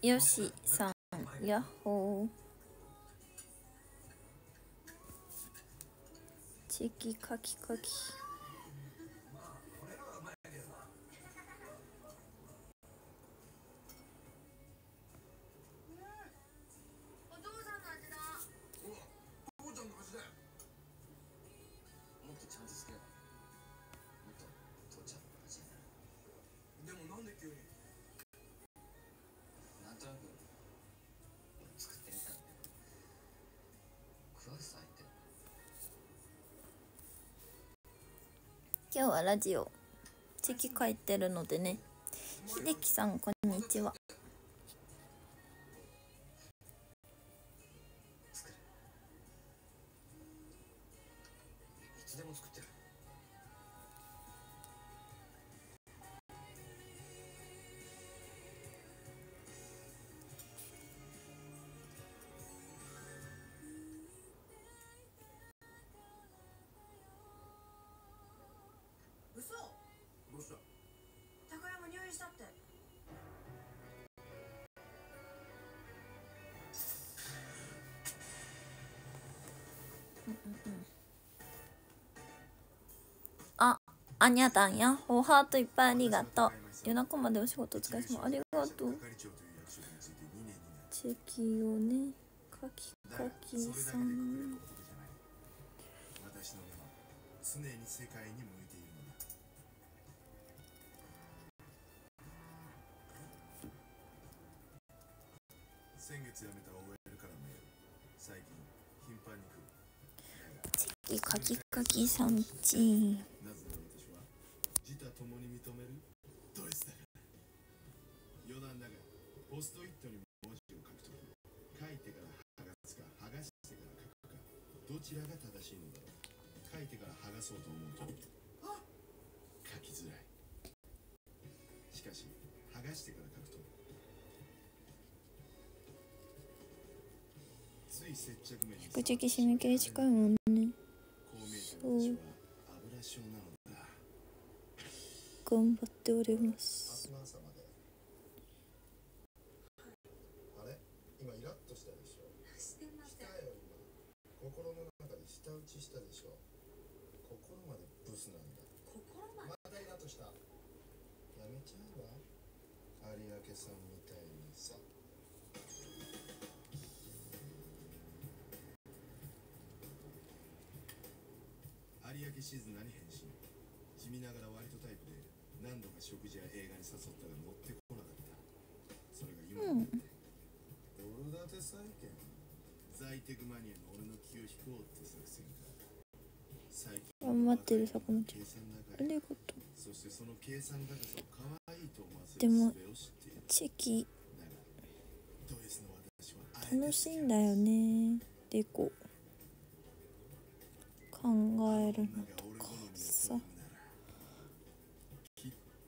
よしさんやっほー。チキカキカキ。今日はラジオチキ書いてるのでね。秀樹さんこんにちは。ああにゃたんや。ほハートいっぱいありがとう。夜中までお仕事お疲れ様ありがとうチェキをねカキカキさん常に世界に向いているのだ先月辞めた。OL からメール最近頻繁に来るチェキカキカキさんち共に認める？ド S だから。余談だがポストイットに文字を書くとき書いてから剥がすか剥がしてから書くかどちらが正しいのだろう。書いてから剥がそうと思うと書きづらい。しかし剥がしてから書くとつい接着面にチェキ締め切り近いもんねこう見えて私は油症なのだ頑張っております明日の朝まであれ今イラッとしたでしょ心の中で舌打ちしたでしょ心までブスなんだ心までまたイラッとしたやめちゃえば有明さんみたいにさ有明静奈に返信地味ながら割とタイプで。何度か食事や映画に誘ったが乗ってこなかったそれが今になって、ドル建て債券在テクマニアの俺の気を引こうって作戦か最近頑張ってる坂本計算高いありがとうそしてその計算高さを可愛いと思わせでもる術を知っているチェキ楽しいん。だよねでこう考えるのとかさきっ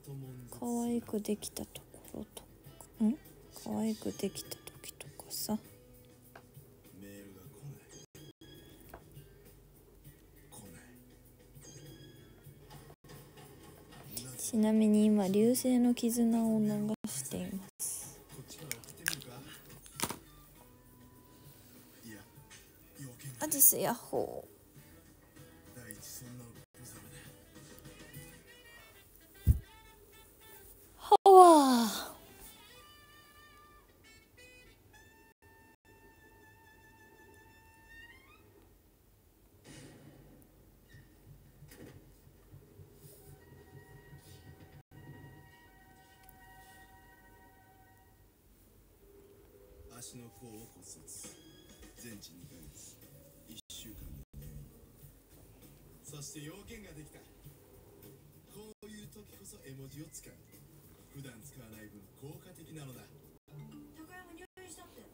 と悶絶可愛くできたところとか。ん？可愛くできた時とかさ。ちなみに今流星の絆を流しています。アジスヤッホ第わ足の甲を骨折。全治2ヶ月1週間。の入院そして要件ができた。こういう時こそ絵文字を使う。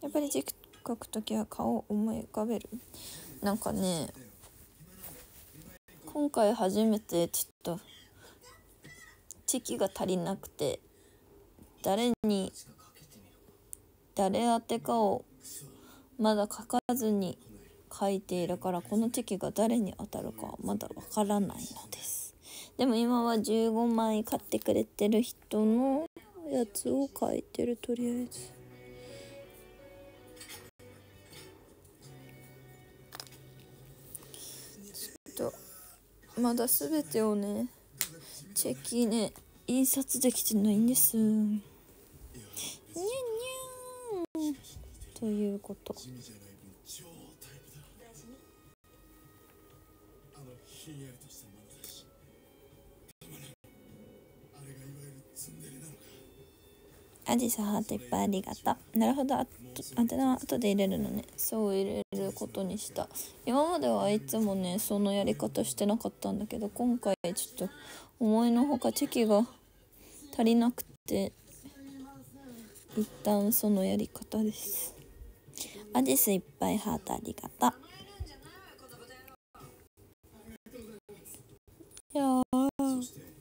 やっぱり字書く時は顔を思い浮かべる？なんかね今回初めてちょっとチキが足りなくて誰に誰宛てかをまだ書かずに書いているからこのチキが誰に当たるかはまだわからないのです。でも今は15枚買ってくれてる人のやつを書いてるとりあえず。ちょっとまだ全てをねチェキね印刷できてないんです。にゃにゃということ。ひんやりとしたアジサハートいっぱいありがとうなるほど。あとアンテナは後で入れるのね。そう入れることにした。今まではいつもねそのやり方してなかったんだけど今回ちょっと思いのほかチェキが足りなくて一旦そのやり方です。アジスいっぱいハートありがとういやー。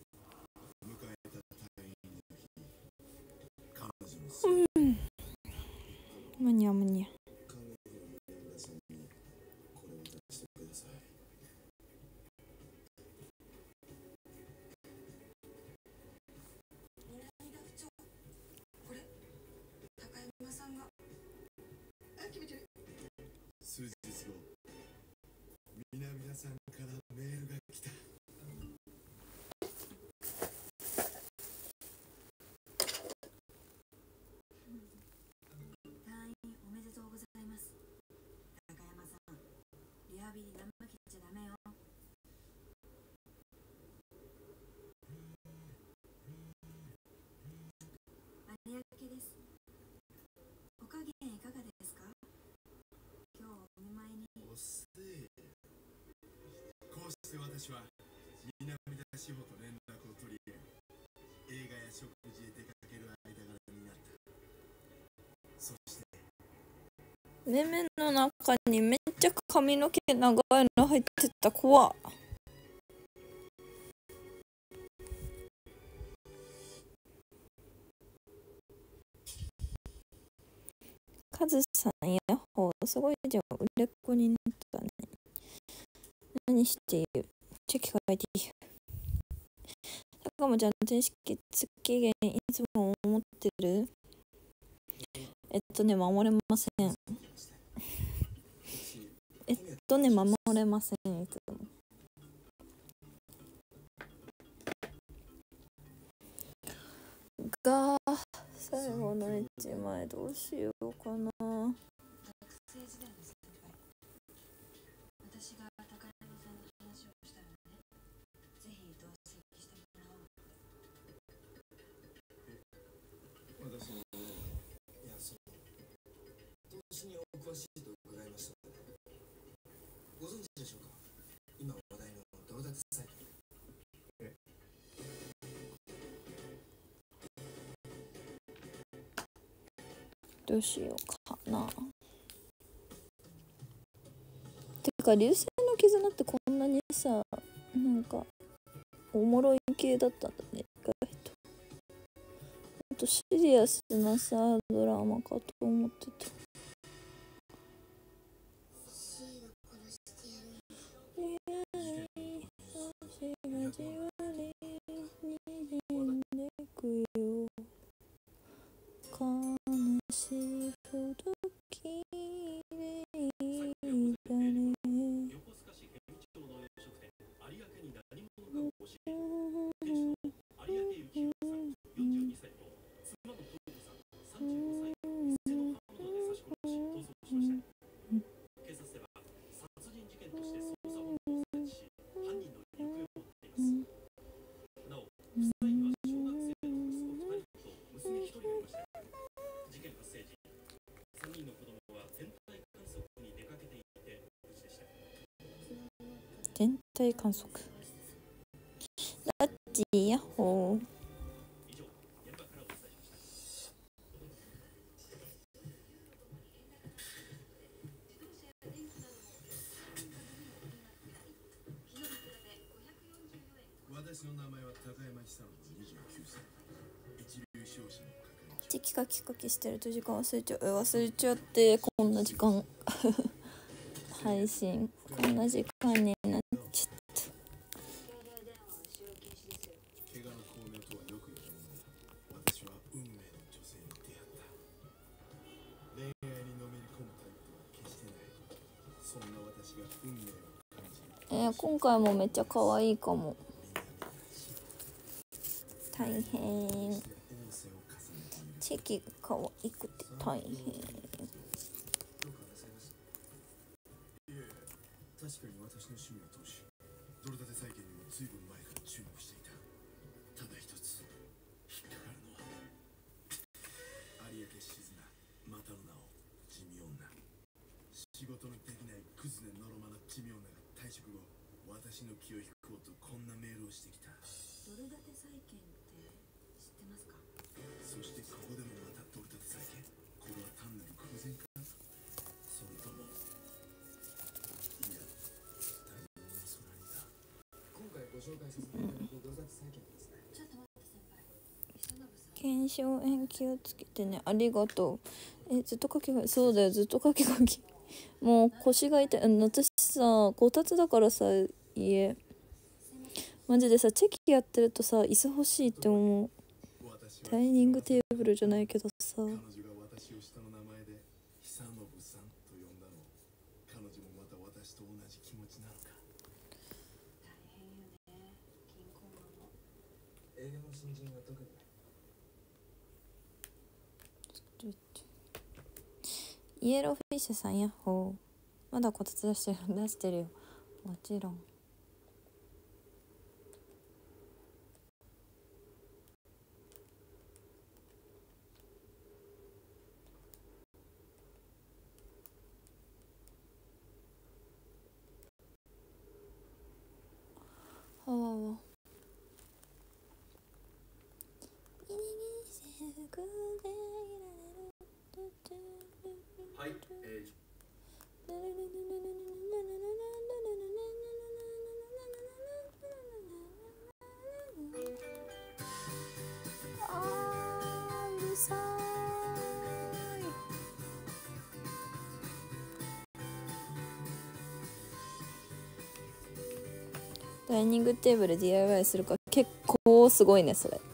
れ高山さんが数日後皆々さんからこうして私は南田志保と連絡を取り映画や食事へ出かける間柄になったそしてめめの中にめっちゃ髪の毛長いの入ってた怖っカズさんやほーすごいじゃん。売れっ子になったね。何している？チェキ書いていい？高間ちゃん電子機月限いつも思ってるえっとね守れませんえっとね守れませんいつもが最後の一枚どうしようかな話をしたのでぜひ同席してもらおう私もいやその投資にお詳しいと伺いましたご存知でしょうか今話題のドル建てサイトどうしようかな。てか流星の絆ってこんなにさなんかおもろい系だったんだね意外と。あとシリアスなさドラマかと思ってた。悲しいほど綺麗だね横須賀市県庁の洋食店有明に何者かを教え店主の有明幸宏さん42歳と妻の東子さん35歳を店の刃物で刺し殺し逃走しました警察では殺人事件として捜査本部を設置し犯人の行方を追っていますなお夫妻には小学生の息子2人と娘1人がいました事件発生時3人の子供は天体観測に出かけていて無事でした天体観測ラッチーヤッホー以上現場からお伝えしました私の名前は高山久信29歳一流商社の係長チキカキカキしてると時間忘れちゃう。え忘れちゃってこんな時間。配信。こんな時間にー今回もめっちゃ可愛いかも。大変。チェキが可愛くて大変。検証延期をつけてねありがとう。えずっとかき書き？そうだよずっとかきかき。もう腰が痛い。私さこたつだからさ家。マジでさチェキやってるとさ椅子欲しいって思う。ダイニングテーブルじゃないけどさ彼女が私を下の名前で久信さんと呼んだの彼女もまた私と同じ気持ちなのか大変よね銀行マンも映画の新人は特にイエローフィッシュさんヤッホー。まだこたつ出してる出してるよ。もちろん。はわわはい、えーダイニングテーブル DIY するか結構すごいねそれ。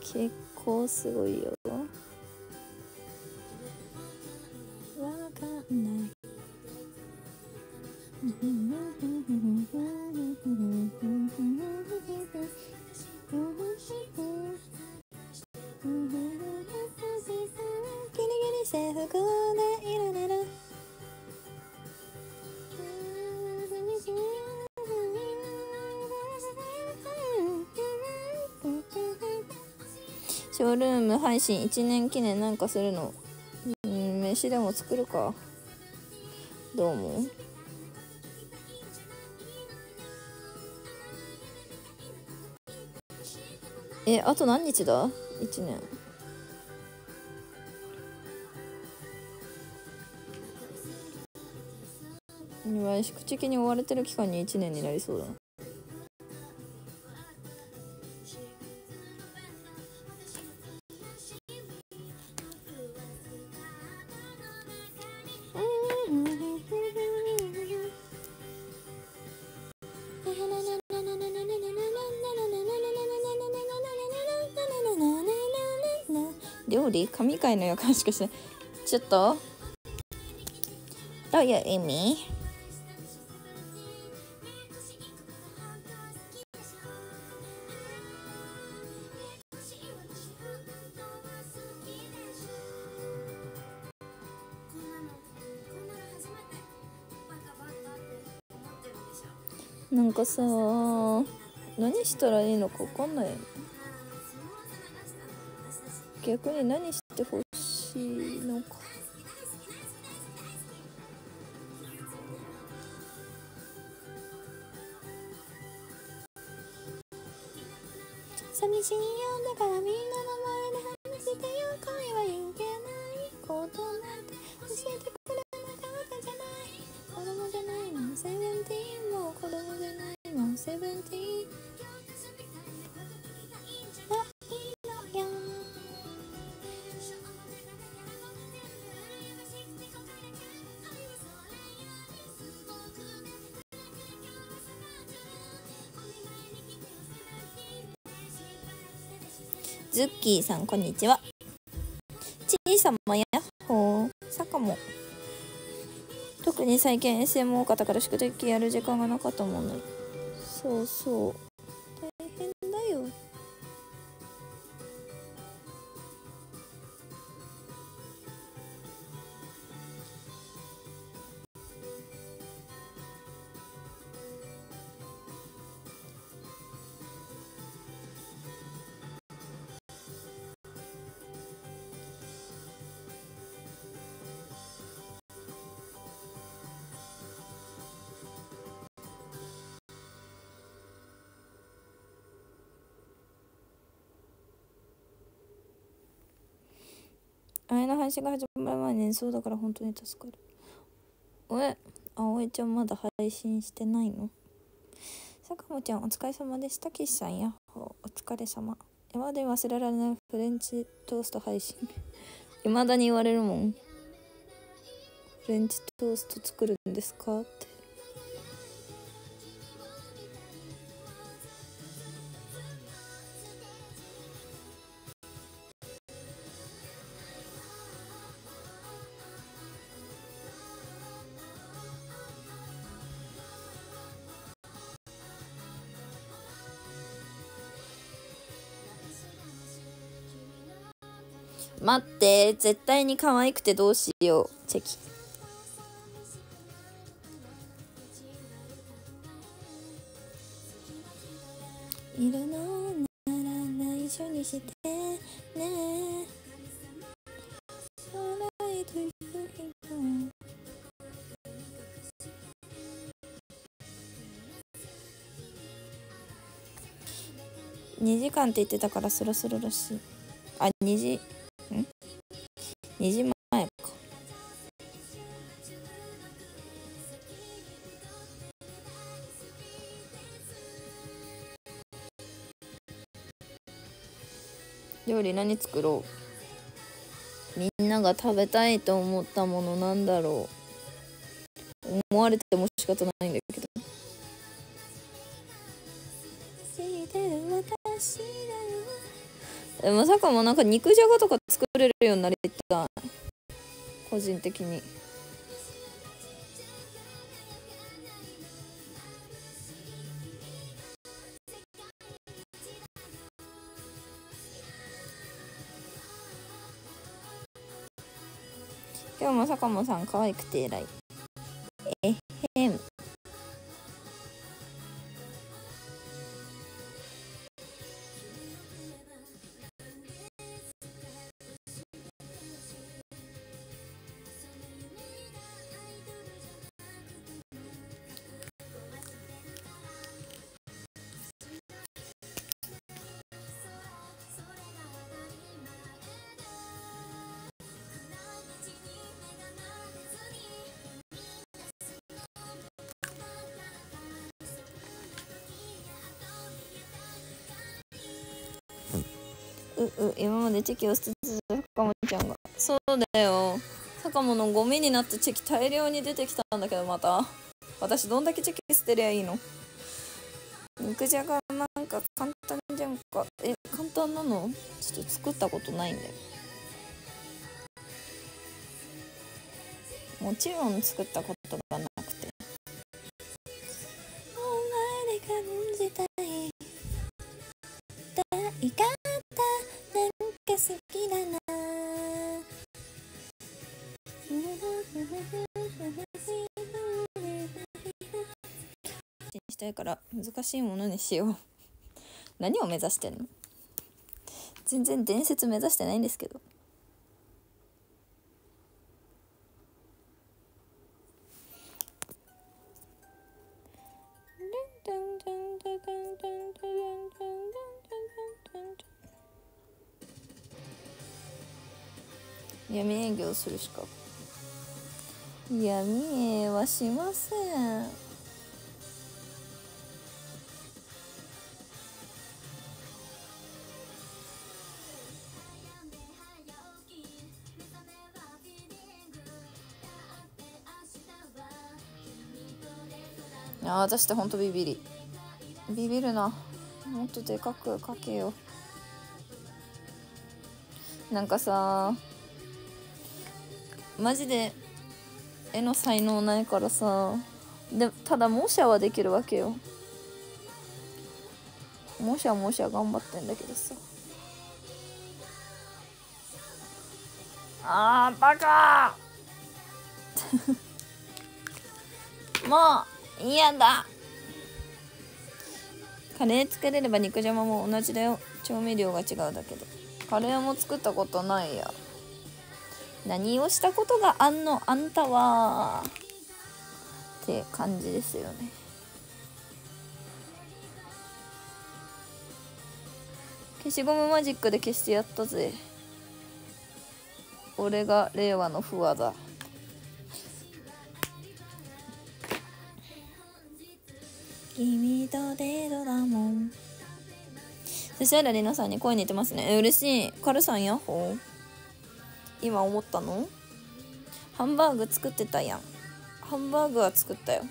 結構すごいよ。信1年記念なんかするの？うん飯でも作るか。どう思う？えあと何日だ ?1 年。今宿直に追われてる期間に1年になりそうだな。神回の予感しかしない。ちょっと。どういう意味？なんかさ何したらいいのか分かんない。逆に何ししいのか。寂しいよだからみんなの前で話してよ。恋はいけないことなんて教えてくれ。ズッキーさんこんにちは。ちいさまやっほー。さかも。特に最近 SM 多かったから宿敵やる時間がなかったもんね。そうそう。あれの配信が始まる前に演奏だから本当に助かる。え葵ちゃんまだ配信してないの？坂本ちゃんお疲れ様ですたけしさん。やお疲れ様。今まで忘れられないフレンチトースト配信。未だに言われるもん。フレンチトースト作るんですか？って。待って絶対に可愛くてどうしよう。チェキ。いるのなら内緒にしてね。笑いという人2時間って言ってたからそろそろらしい。あ2時。ん2時前か。料理何作ろう？みんなが食べたいと思ったものなんだろう。思われても仕方ないんだけど。でもさかもなんか肉じゃがとか作れるようになりたい個人的に今日も坂本さん可愛くて偉い。えへうう今までチェキを捨ててた坂本ちゃんが。そうだよ。坂本のゴミになったチェキ大量に出てきたんだけどまた。私どんだけチェキ捨てりゃいいの？肉じゃがなんか簡単じゃんか。え簡単なの？ちょっと作ったことないんだよ。もちろん作ったことがなく好きだなしたいから難しいものにしよう何を目指してん。の全然伝説目指してないん。ですけどするしか闇営はしませんいや私ってほんとビビりビビるな。もっとでかく書けよ。なんかさマジで絵の才能ないからさ。でただ模写はできるわけよ。模写模写頑張ってんだけどさ。あーバカ もう嫌だ。カレー作れれば肉じゃがも同じだよ。調味料が違うだけで。カレーも作ったことないや何をしたことがあんの？あんたは。って感じですよね。消しゴムマジックで消してやったぜ。俺が令和の不和だ。君とデートだもん。指原莉奈さんに声似てますね。嬉しい。カルさんヤッホー今思ったの？ハンバーグ作ってたやん。ハンバーグは作ったよ。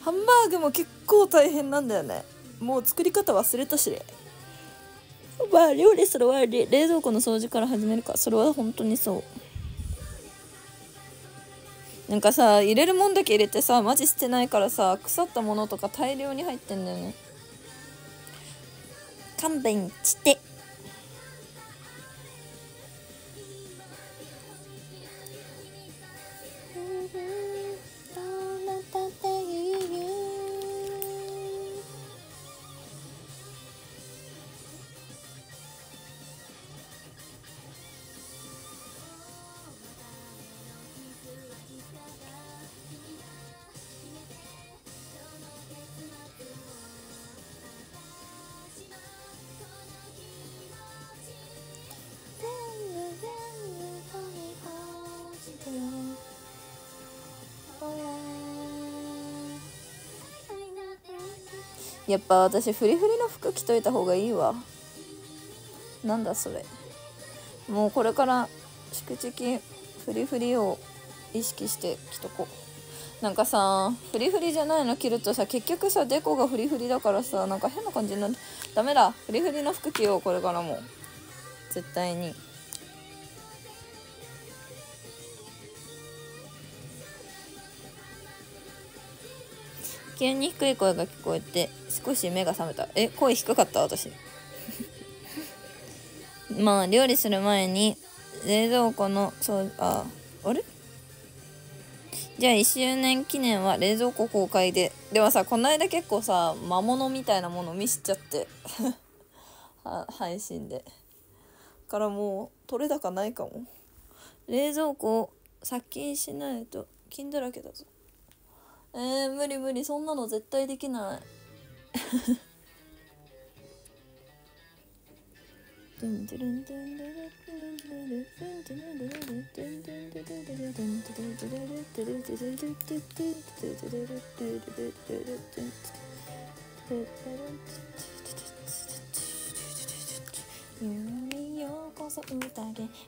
ハンバーグも結構大変なんだよね。もう作り方忘れたしね。まあ料理する前に冷蔵庫の掃除から始めるか。それは本当にそう。なんかさ入れるもんだけ入れてさマジ捨てないからさ腐ったものとか大量に入ってんだよね。勘弁してやっぱ私フリフリの服着といた方がいいわ。なんだそれ。もうこれから宿直フリフリを意識して着とこ。うなんかさフリフリじゃないの着るとさ結局さデコがフリフリだからさなんか変な感じになる。ダメだ。フリフリの服着ようこれからも。絶対に。急に低い声が聞こえて少し目が覚めた。え声低かった？私。まあ料理する前に冷蔵庫のそうああれ？じゃあ1周年記念は冷蔵庫公開で。でもさこの間結構さ魔物みたいなもの見しちゃって。配信で。からもう取れ高ないかも。冷蔵庫を殺菌しないと菌だらけだぞ。えー、無理無理そんなの絶対できない。夢ようこそ宴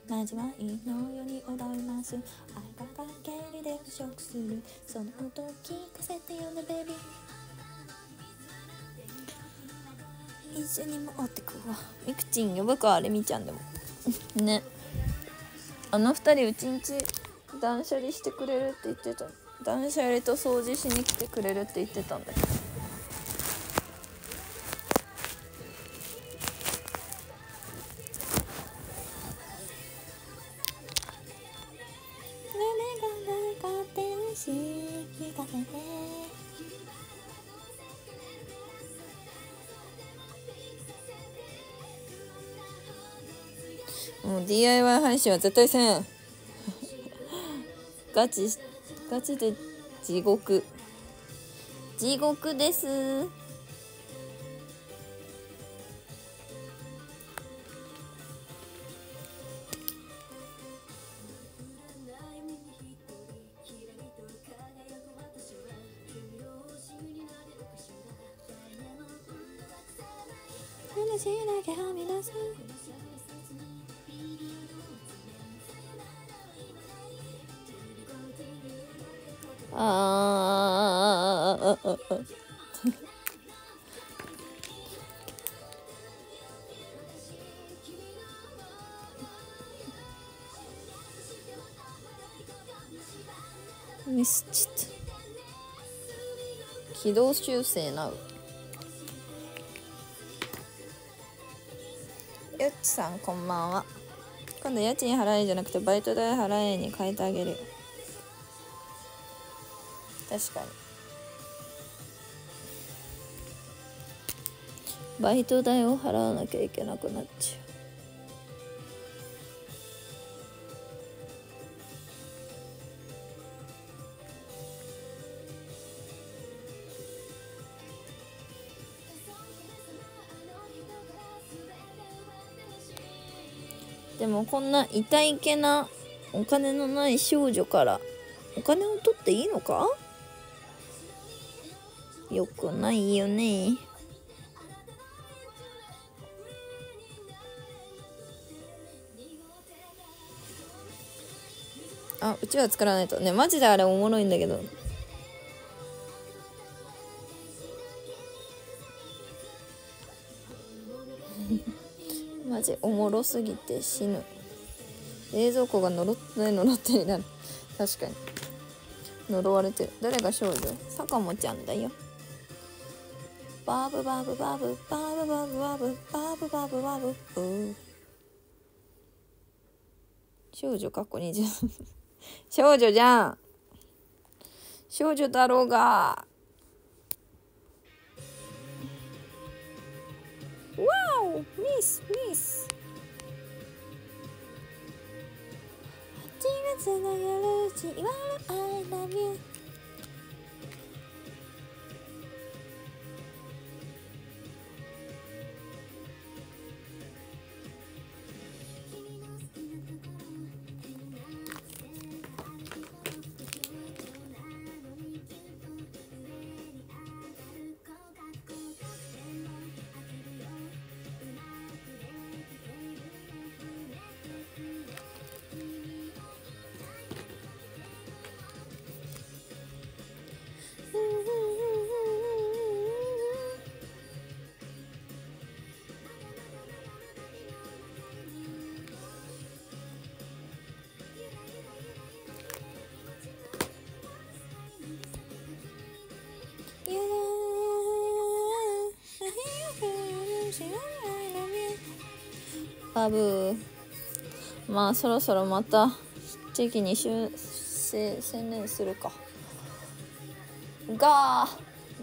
交わいのように踊ります。愛が陰りで腐食する。その音を聞かせてよねベビー一緒に持ってくわ。みくちん呼ぶかレミちゃんでも。ね。あの二人うちんち断捨離してくれるって言ってた。断捨離と掃除しに来てくれるって言ってたんだけど。配信は絶対せん。ガチガチで地獄。地獄です。ミスチット。軌道修正なう。ゆっちさんこんばんは。今度家賃払えじゃなくてバイト代払えに変えてあげる。よ確かに。バイト代を払わなきゃいけなくなっちゃう。でもこんな痛いけなお金のない少女からお金を取っていいのか？よくないよね。あうちは作らないと。ねマジであれおもろいんだけど。マジおもろすぎて死ぬ。冷蔵庫が呪って呪ってになる。確かに。呪われてる。誰が少女？坂もちゃんだよ。バブバブバブバブバブバブバブバブバブブ。少女かっこ20少女じゃん。少女だろうが。わおミスミス8月の夜じわる I love you バブまあそろそろまた地域に修正専念するか。が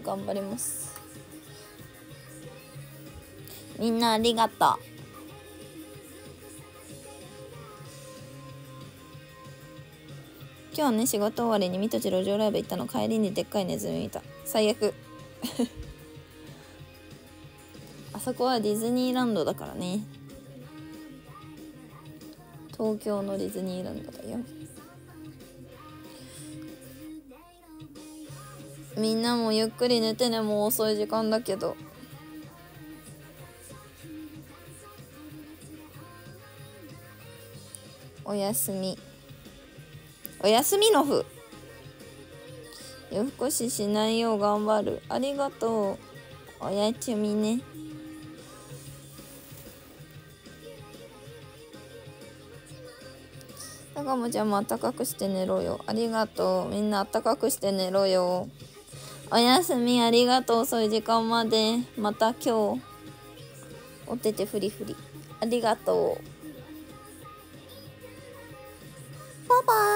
頑張ります。みんなありがとう。今日ね仕事終わりに水戸地路上ライブ行ったの。帰りにでっかいネズミ見た。最悪。あそこはディズニーランドだからね。東京のディズニーランドだよ。みんなもゆっくり寝てねもう遅い時間だけど。おやすみ。おやすみのふ夜更かししないよう頑張る。ありがとう。おやちみね。がもちゃんもあったかくして寝ろよ。ありがとう。みんなあったかくして寝ろよ。おやすみありがとう。遅い時間まで。また今日。おててふりふり。ありがとう。バイバイ。